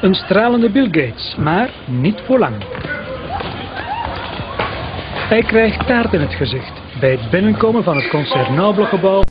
Een stralende Bill Gates, maar niet voor lang. Hij krijgt taart in het gezicht bij het binnenkomen van het Concertgebouw.